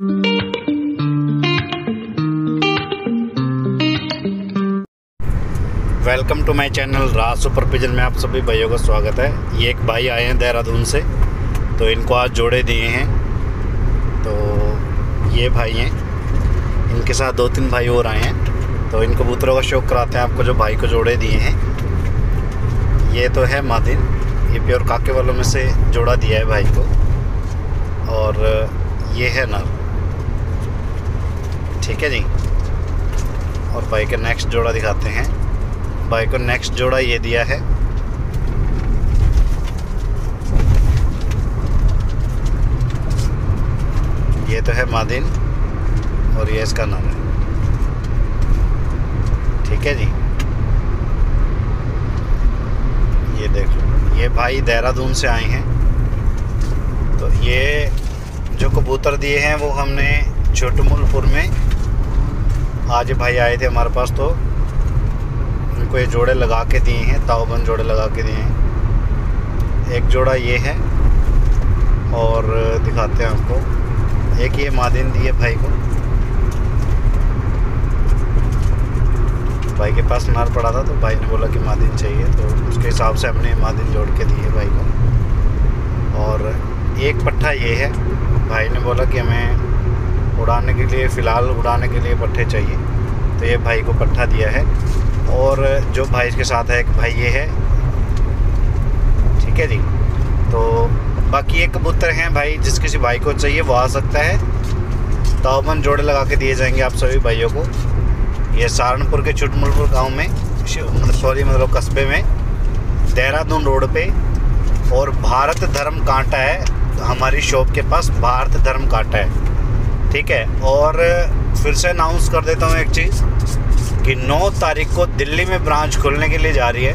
Welcome to my channel Raj super pigeon में आप सभी भाइयों का स्वागत है। ये एक भाई आए हैं देहरादून से तो इनको आज जोड़े दिए हैं। तो ये भाई हैं, इनके साथ दो तीन भाई और आए हैं। तो इन कबूतरों का शौक कराते हैं, आपको जो भाई को जोड़े दिए हैं। ये तो है मादिन, ये प्योर काके वालों में से जोड़ा दिया है भाई को। और ये है नर। ठीक है जी। और भाई के नेक्स्ट जोड़ा दिखाते हैं। भाई को नेक्स्ट जोड़ा ये दिया है। ये तो है मादिन, और ये इसका नाम है। ठीक है जी। ये देख लो। ये भाई देहरादून से आए हैं। तो ये जो कबूतर दिए हैं, वो हमने छोटमुलपुर में आज भाई आए थे हमारे पास तो। उनको ये जोड़े लगा के दिए हैं तावबंद जोड़े लगा के दिए हैं। एक जोड़ा ये है और दिखाते हैं आपको। एक ये मादिन दिए भाई को। भाई के पास नार पड़ा था तो भाई ने बोला कि मादिन चाहिए तो उसके हिसाब से हमने मादिन जोड़ के दिए भाई को। और एक पट्ठा ये है, भाई ने बोला कि हमें उड़ाने के लिए, फ़िलहाल उड़ाने के लिए पट्ठे चाहिए। तो ये भाई को पट्ठा दिया है और जो भाई इसके साथ है, एक भाई ये है। ठीक है जी? तो बाकी एक कबूतर हैं भाई, जिस किसी भाई को चाहिए वो आ सकता है। तावन जोड़े लगा के दिए जाएँगे आप सभी भाइयों को। ये सहारनपुर के चुटमुलपुर गाँव में सॉरी मतलब कस्बे में, देहरादून रोड पे और भारत धर्म कांटा है। हमारी शॉप के पास भारत धर्म कांटा है। ठीक है, और फिर से अनाउंस कर देता हूँ एक चीज़, कि 9 तारीख को दिल्ली में ब्रांच खोलने के लिए जा रही है,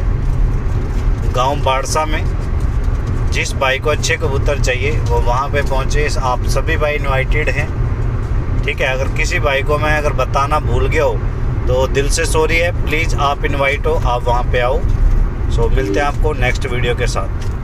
गाँव बाड़सा में। जिस भाई को अच्छे कबूतर चाहिए, वो वहाँ पे पहुँचे। आप सभी भाई इनवाइटेड हैं। ठीक है, अगर किसी भाई को मैं अगर बताना भूल गया हो तो दिल से सॉरी है। प्लीज़ आप इनवाइट हो, आप वहाँ पे आओ। सो मिलते हैं आपको नेक्स्ट वीडियो के साथ।